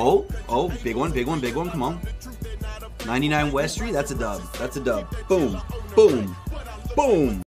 Oh, oh, big one, big one, big one. Come on. 99 Westry. That's a dub. That's a dub. Boom, boom, boom.